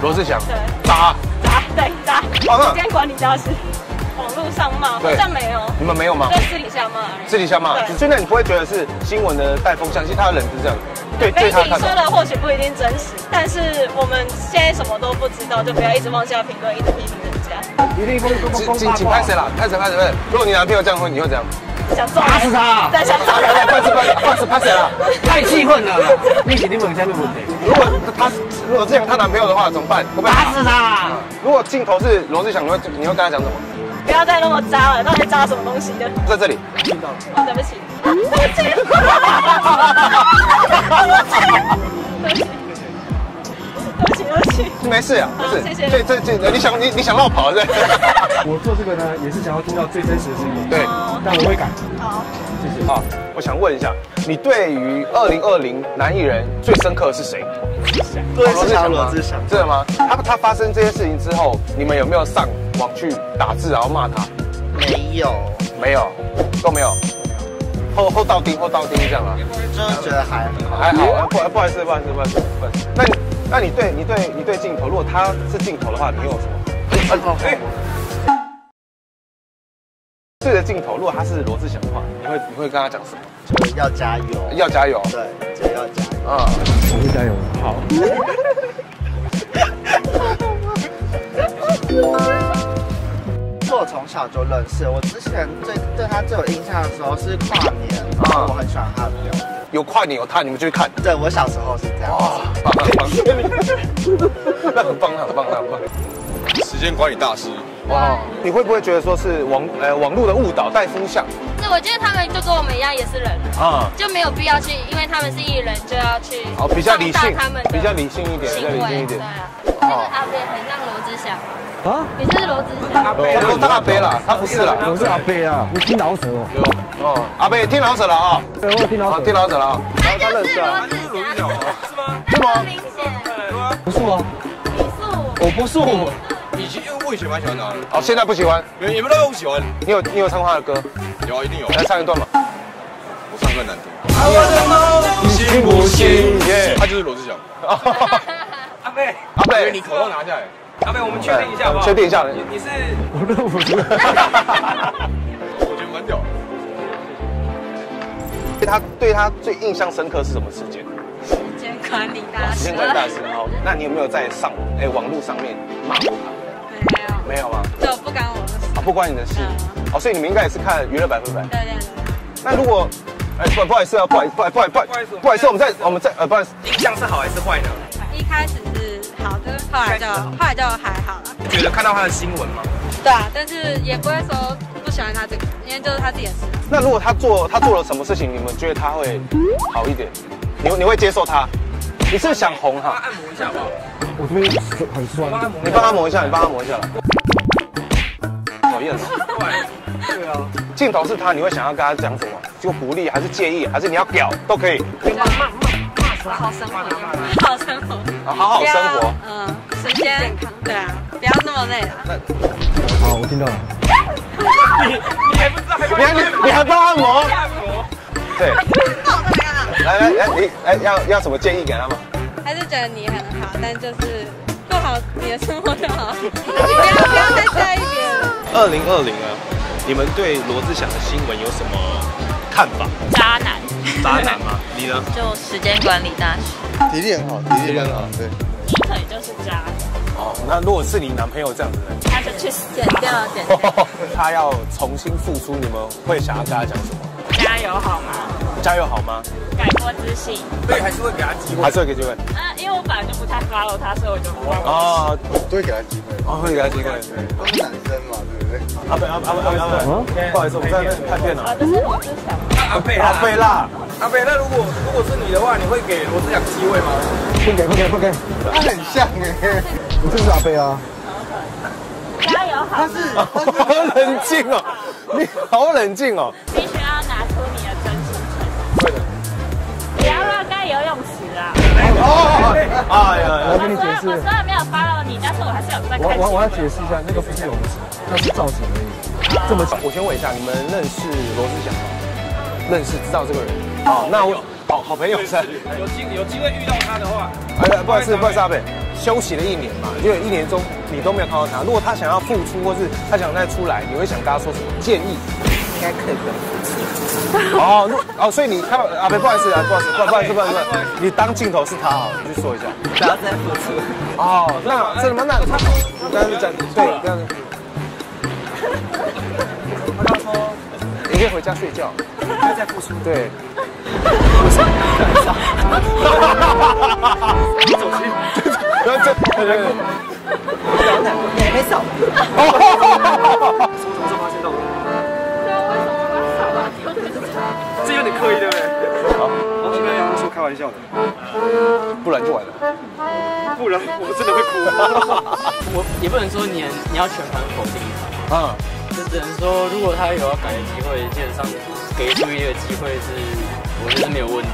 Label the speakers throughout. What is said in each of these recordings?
Speaker 1: 罗志祥，
Speaker 2: 对
Speaker 1: 渣，
Speaker 2: 渣对渣，
Speaker 1: 哦那
Speaker 2: 时间管理大师，网络上骂好像没有，
Speaker 1: 你们没有吗？
Speaker 2: 在私底下骂。
Speaker 1: 私底下骂，
Speaker 2: 对
Speaker 1: 所以那你不会觉得是新闻的带风向？其实他的人是这样，对对
Speaker 2: 媒
Speaker 1: 他
Speaker 2: 说的或许不一定真实，但是我们现在什么都不知道，就不要一直妄下评论，一直批评人家，
Speaker 3: 一定风风
Speaker 1: 请
Speaker 3: 风八卦
Speaker 1: 请请拍。谁啦？拍谁拍谁拍谁？如果你男朋友这样会，你会怎样？
Speaker 2: 想揍
Speaker 3: 打死他
Speaker 2: 再，想揍
Speaker 1: 来来，拍谁拍拍谁拍谁了？
Speaker 3: 太气愤了啦！你是你问下面问题，
Speaker 1: 如果他如果这样她男朋友的话怎么办？
Speaker 3: 打死他！
Speaker 1: 如果镜头是罗志祥，你会你会跟他讲什么？
Speaker 2: 不要再那么渣了，到底渣什么东西的？
Speaker 1: 在这里，
Speaker 2: 哦，对不起，对不起，对不起，对不起，对不起。
Speaker 1: 没事啊，没事。
Speaker 2: 好谢谢
Speaker 1: 这这这，你想你你想绕跑是不？
Speaker 3: 我做这个呢，也是想要听到最真实的声音。
Speaker 1: 对，
Speaker 3: 但我会改。
Speaker 2: 好，
Speaker 3: 谢谢。
Speaker 1: 好，我想问一下，你对于二零二零男艺人最深刻的是谁？
Speaker 4: 罗志祥，
Speaker 1: 吗
Speaker 4: 罗志祥，
Speaker 1: 真的吗？他他发生这些事情之后，你们有没有上网去打字然后骂他？
Speaker 4: 没有，
Speaker 1: 没有，都没有。后后倒钉后倒钉这样啊？
Speaker 4: 就是觉得还好。
Speaker 1: 还好，啊不不好意思，不好意思，不好意思，不好意思。那你那你对你对你对镜头，如果他是镜头的话，你有什么？哎对着镜头，如果他是罗志祥的话，你会你会跟他讲什么？
Speaker 4: 就是要加油，
Speaker 1: 要加油。
Speaker 4: 对，就要加油。
Speaker 1: 啊、
Speaker 3: 我会加油。好。
Speaker 4: 是我从小就认识，我之前最对他最有印象的时候是跨年，然后我很喜欢他的表演。
Speaker 1: 有跨年有他，你们就去看。
Speaker 4: 对我小时候是这样。
Speaker 1: 哇，棒棒棒！那很棒，那很棒，那很棒。
Speaker 5: 时间管理大师，
Speaker 1: 哇，你会不会觉得说是网呃网络的误导带风向
Speaker 6: 是我觉得他们就跟我们一样也是人，
Speaker 1: 啊？
Speaker 6: 就没有必要去，因为他们是艺人，就要去
Speaker 1: 哦，比较理性
Speaker 6: 他们，
Speaker 1: 比较理性一点，比
Speaker 6: 行
Speaker 1: 较理性。一点。
Speaker 6: 对啊，那个阿贝很像罗志祥，
Speaker 3: 啊，
Speaker 6: 你是罗志祥，
Speaker 1: 我说他阿贝啦，他不是啦。
Speaker 3: 我是阿贝啊，你听老舍哦。
Speaker 1: 有哦，阿贝听老者了啊，
Speaker 3: 对，我有听老
Speaker 1: 好
Speaker 3: 舍。
Speaker 1: 听老者了啊。
Speaker 6: 他就是罗志祥，
Speaker 1: 是吗？
Speaker 6: 明显，
Speaker 3: 不是吗？
Speaker 6: 你是
Speaker 1: 我不是我。
Speaker 5: 以前因为我以前蛮喜欢他的，
Speaker 1: 哦，现在不喜欢。
Speaker 5: 你们你们那个我喜欢，
Speaker 1: 你有你有唱他的歌，
Speaker 5: 有啊，一定有。
Speaker 1: 来唱一段吧。
Speaker 5: 我唱歌难听，
Speaker 1: 你信不信？耶！
Speaker 5: 他就是罗志祥。
Speaker 7: 阿贝，
Speaker 1: 阿贝，
Speaker 5: 你口罩拿下来，
Speaker 7: 阿贝，我们确定一下好不好？
Speaker 1: 确定一下。
Speaker 7: 你是
Speaker 3: 我认不出来。
Speaker 5: 我觉得蛮屌。
Speaker 1: 对他对他最印象深刻是什么事件？
Speaker 6: 时间管理大师
Speaker 1: 时间，管理大师。好，那你有没有在上哎网络上面骂过他？
Speaker 6: 没有，
Speaker 1: 没有吗？
Speaker 6: 这不关我的事，
Speaker 1: 啊，不关你的事。哦，所以你们应该也是看娱乐百分百。
Speaker 6: 对对对，
Speaker 1: 那如果，哎，不不好意思啊，不好意思，不好意思，不好意思，不好意思，我们在我们在呃，不好意思，
Speaker 7: 印象是好还是坏呢？
Speaker 8: 一开始是好的，后来就后来就还好了。
Speaker 7: 觉得看到他的新闻吗？
Speaker 8: 对啊，但是也不会说不喜欢他这个，因为就是他自己的事。
Speaker 1: 那如果他做他做了什么事情，你们觉得他会好一点？你你会接受他？你是不是想红哈？
Speaker 7: 帮他按摩一下吧？
Speaker 3: 我这边很酸。
Speaker 7: 帮他摩
Speaker 1: 你帮他磨一下，你帮他磨一下了。讨厌哦。
Speaker 3: 对啊。
Speaker 1: 镜头是他，你会想要跟他讲什么？就鼓励，还是介意，还是你要屌都可以。
Speaker 8: 好好生活，好好生活，
Speaker 1: 啊，好好生活。
Speaker 8: 嗯，时间健康，对啊，不要那么累了。
Speaker 3: 好，我听到了。
Speaker 7: 你你还不知道，还
Speaker 1: 你还你你还帮他磨？
Speaker 7: 按摩？
Speaker 1: 对。来来来，你哎要要什么建议给他吗？
Speaker 8: 还是觉得你很好，但就是过好你的生活就好，不要不要再在意别人。
Speaker 9: 二零二零啊，你们对罗志祥的新闻有什么看法？
Speaker 2: 渣男，
Speaker 9: 渣男吗？你呢？
Speaker 2: 就时间管理大师，
Speaker 4: 体力很好，体力很好，对。
Speaker 2: 劈腿就是渣，
Speaker 1: 哦，那如果是你男朋友这样子呢？
Speaker 2: 他就去剪掉剪掉，
Speaker 1: 他要重新付出，你们会想要跟他讲什么？
Speaker 2: 加油好吗？
Speaker 1: 加油好吗？
Speaker 2: 改过自新。
Speaker 7: 所以还是会给他机会。
Speaker 1: 还是会给机会？
Speaker 2: 嗯，因为我本来就不太 follow 他，所以我就不会。
Speaker 1: 哦，
Speaker 4: 都会给他机会，
Speaker 1: 哦，会给他机会。
Speaker 4: 都是男生嘛，对不对？
Speaker 1: 阿贝阿阿贝阿贝，不好意思，我们在看电脑。
Speaker 2: 啊这是罗志祥。
Speaker 7: 阿贝
Speaker 1: 阿贝啦，
Speaker 7: 阿贝，那如果如果是你的话，你会给罗志祥机会吗？
Speaker 3: 不给不给不给，
Speaker 4: 他很像哎，
Speaker 3: 我就是阿贝啊。
Speaker 2: 加油好
Speaker 1: 冷静哦，你好冷静哦。
Speaker 2: 必须要拿出你的真心诚意。不要乱盖游泳池啊！
Speaker 1: 哦，哎呀
Speaker 3: 我要跟你解释
Speaker 2: 我，虽然没有 follow 你，但是我还是有在看。
Speaker 3: 我我我要解释一下，那个不是泳池，那是造景而已。这么
Speaker 1: 我先问一下，你们认识罗志祥吗？认识，知道这个人。好，那我好好朋友是？
Speaker 7: 有机有机会遇到他的话，
Speaker 1: 哎，不好意思，不好意思，阿北，休息了一年嘛，因为一年中你都没有看到他。如果他想要复出，或是他想再出来，你会想跟他说什么建议？
Speaker 4: 应该可以不用付出。
Speaker 1: 哦，如哦，所以你看到阿北，不好意思啊，不好意思，不好意思，不好意思，不好意思，你当镜头是他好，你去说一下。
Speaker 4: 不要再付出。
Speaker 1: 哦，那真的吗？那他刚刚讲对，刚刚他你可以回家睡觉，
Speaker 4: 他在付出。
Speaker 1: 对。
Speaker 7: 你走心。
Speaker 1: 然后这对对对。
Speaker 4: 你还没扫。
Speaker 7: 什么时候发现到的？
Speaker 6: 对啊，为什么把扫把丢在这？
Speaker 7: 这有点刻意，对不对？好，我这边不是说开玩笑的，
Speaker 1: 不然就完了。
Speaker 7: 不然我们真的会哭。
Speaker 10: 我 也不能说你你要全盘否定他，
Speaker 1: 啊，
Speaker 10: 就只能说如果他有要改的机会，基本上给出一个机会是，我觉得是没有问题。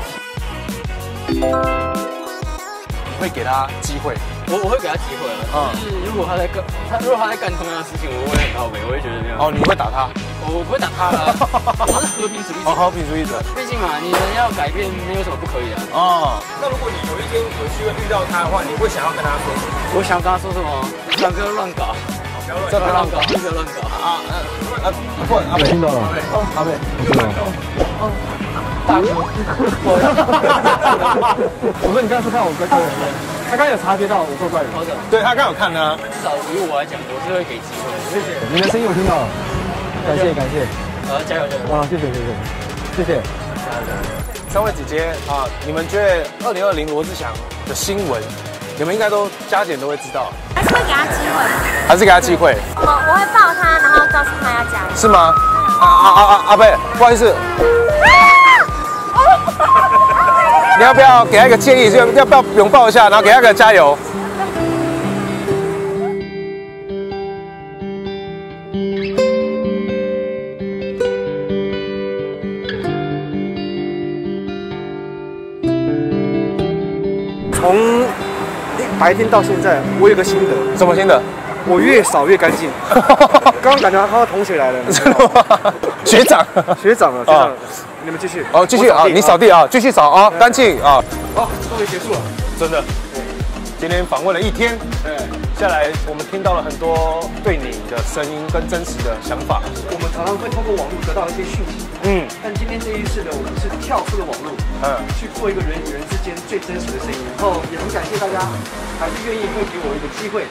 Speaker 1: 会给他机会。
Speaker 10: 我我会给他机会了，
Speaker 1: 嗯
Speaker 10: 就是如果他在干他如果他在干同样的事情，我会很倒霉，我会觉得没有。
Speaker 1: 哦，你会打他？
Speaker 10: 我不会打他了，我是和平主义者。
Speaker 1: 好好，品主义者。
Speaker 10: 毕竟嘛，你人要改变，没有什么不可以的。
Speaker 1: 哦，
Speaker 7: 那如果你有一天有机会遇到他的话，你会想要跟他说什么？
Speaker 10: 我想跟他说什么？想跟他乱搞，
Speaker 1: 这
Speaker 10: 不要乱搞，不要乱搞。
Speaker 1: 啊啊！不，阿北
Speaker 3: 听到了，阿贝，我知道了。
Speaker 10: 大哥，
Speaker 3: 我说你刚才是看我怪怪的，他刚才有察觉到我怪怪的。
Speaker 10: 好的，
Speaker 1: 对他刚有看呢。
Speaker 10: 至少以我来讲，我是会给机会。谢谢。
Speaker 3: 你的声音我听到了，感谢感谢，
Speaker 10: 呃，加油加油！
Speaker 3: 啊，谢谢谢谢谢谢。
Speaker 1: 三位姐姐啊，你们觉得二零二零罗志祥的新闻，你们应该都加减都会知道，
Speaker 11: 还是会给他机会，
Speaker 1: 还是给他机会，
Speaker 11: 我我会抱他，然后告诉他要加油。
Speaker 1: 是吗？啊啊啊啊！阿贝，不好意思，你要不要给他一个建议？就要不要拥抱一下，然后给他个加油？
Speaker 7: 从白天到现在，我有个心得，
Speaker 1: 什么心得？
Speaker 7: 我越扫越干净。刚刚感觉他同学来了？
Speaker 1: 学长，
Speaker 7: 学长了，学长，你们继续。
Speaker 1: 哦，继续啊，你扫地啊，继续扫啊，干净啊。
Speaker 7: 好，终于结束了。
Speaker 1: 真的，今天访问了一天，
Speaker 7: 对，
Speaker 1: 下来我们听到了很多对你的声音跟真实的想法。
Speaker 7: 我们常常会通过网络得到一些讯息，
Speaker 1: 嗯
Speaker 7: 但今天这一次呢，我们是跳出了网络，
Speaker 1: 嗯，
Speaker 7: 去做一个人与人之间最真实的声音。然后也很感谢大家，还是愿意会给我一个机会。